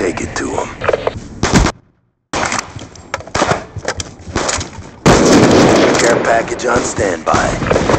take it to him. Care package on standby.